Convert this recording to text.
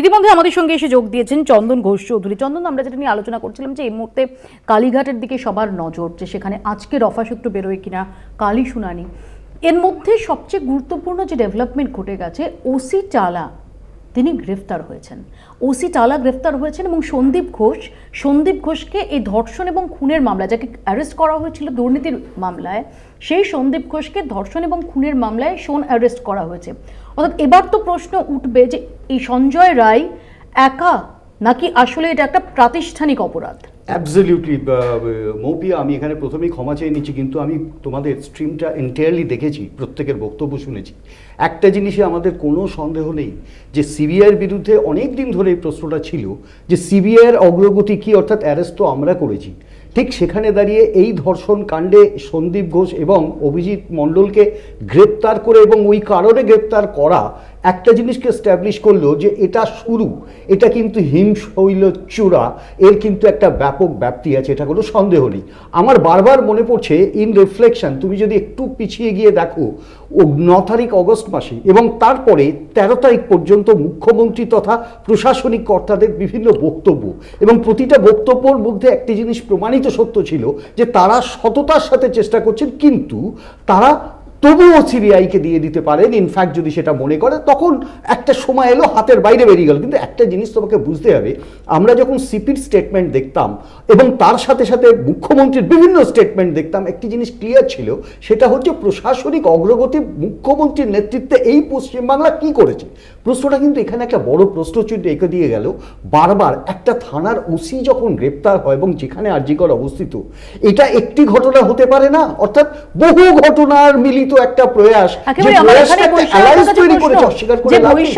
ইতিমধ্যে আমাদের সঙ্গে এসে যোগ দিয়েছেন চন্দন ঘোষ চৌধুরী। চন্দন, আমরা যেটা নিয়ে আলোচনা করছিলাম যে এই মুহূর্তে কালীঘাটের দিকে সবার নজর, যে সেখানে আজকে রফাসূত্র বেরোয় কিনা কালী শুনানি এর মধ্যে সবচেয়ে গুরুত্বপূর্ণ যে ডেভেলপমেন্ট ঘটে গেছে ওসি টালা তিনি গ্রেফতার হয়েছেন। ওসি টালা গ্রেফতার হয়েছেন এবং সন্দীপ ঘোষ, সন্দীপ ঘোষকে এই ধর্ষণ এবং খুনের মামলা যাকে অ্যারেস্ট করা হয়েছিল দুর্নীতির মামলায়, সেই সন্দীপ ঘোষকে ধর্ষণ এবং খুনের মামলায় সোন অ্যারেস্ট করা হয়েছে। অর্থাৎ এবার তো প্রশ্ন উঠবে যে এই সঞ্জয় রায় একা নাকি আসলে এটা একটা প্রাতিষ্ঠানিক অপরাধ? অ্যাবসলিউটলি মৌপিয়া আমি এখানে প্রথমেই ক্ষমা চেয়ে নিচ্ছি, কিন্তু আমি তোমাদের স্ট্রিমটা এন্টায়ারলি দেখেছি, প্রত্যেকের বক্তব্য শুনেছি। একটা জিনিসে আমাদের কোনো সন্দেহ নেই যে সিবিআইয়ের বিরুদ্ধে অনেক দিন ধরে এই প্রশ্নটা ছিল যে সিবিআইয়ের অগ্রগতি কী, অর্থাৎ অ্যারেস্ট তো আমরা করেছি। ঠিক সেখানে দাঁড়িয়ে এই ধর্ষণ কাণ্ডে সন্দীপ ঘোষ এবং অভিজিৎ মণ্ডলকে গ্রেপ্তার করে এবং ওই কারণে গ্রেপ্তার করা একটা জিনিসকে স্ট্যাবলিশ করল যে এটা শুরু, এটা কিন্তু হিমশৈল চূড়া, এর কিন্তু একটা ব্যাপক ব্যাপ্তি আছে, এটা কোনো সন্দেহ নেই। আমার বারবার মনে পড়ছে ইন রিফ্লেকশন তুমি যদি একটু পিছিয়ে গিয়ে দেখো ও ন তারিখ অগস্ট মাসে এবং তারপরে তেরো তারিখ পর্যন্ত মুখ্যমন্ত্রী তথা প্রশাসনিক কর্তাদের বিভিন্ন বক্তব্য এবং প্রতিটা বক্তব্যর মধ্যে একটি জিনিস প্রমাণিত সত্য ছিল যে তারা সততার সাথে চেষ্টা করছেন, কিন্তু তারা তবুও সিবিআইকে দিয়ে দিতে পারেন। ইনফ্যাক্ট যদি সেটা মনে করে, তখন একটা সময় এলো, হাতের বাইরে বেরিয়ে গেল। কিন্তু একটা জিনিস তোমাকে বুঝতে হবে, আমরা যখন সিপির স্টেটমেন্ট দেখতাম এবং তার সাথে সাথে মুখ্যমন্ত্রীর বিভিন্ন স্টেটমেন্ট দেখতাম, একটি জিনিস ক্লিয়ার ছিল, সেটা হচ্ছে প্রশাসনিক অগ্রগতি মুখ্যমন্ত্রীর নেতৃত্বে এই পশ্চিমবাংলা কি করেছে। প্রশ্নটা কিন্তু এখানে একটা বড় প্রশ্নচিহ্ন এঁকে দিয়ে গেল। বারবার একটা থানার ওসি যখন গ্রেপ্তার হয় এবং যেখানে আরজিকর অবস্থিত, এটা একটি ঘটনা হতে পারে না। অর্থাৎ বহু ঘটনার মিলিত একটা প্রয়াস যে প্রয়াসটাকে অ্যালায়েন্স তৈরি করেছে অস্বীকার করে যে লাভ নেই।